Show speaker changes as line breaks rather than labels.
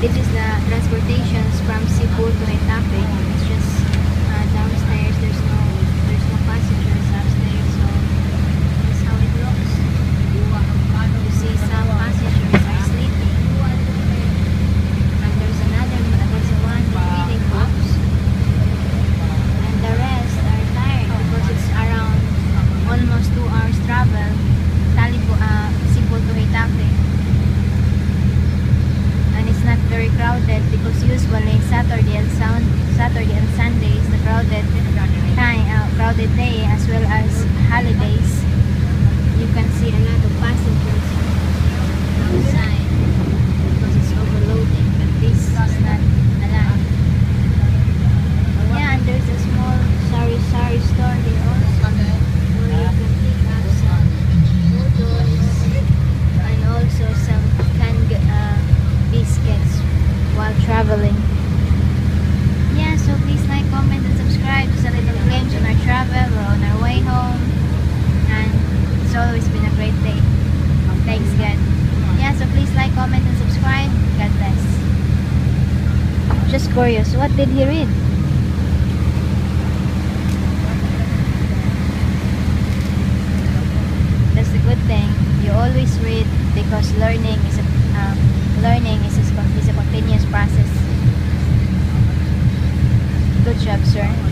this is the transportation. Because usually Saturday and Sun Saturday and Sunday traveling. Yeah, so please like, comment, and subscribe to the little claims on our travel. We're on our way home, and it's always been a great day. Thanks, God. Yeah, so please like, comment, and subscribe. God bless. Just curious, what did he read? That's the good thing. You always read because learning is a, um, job, sir.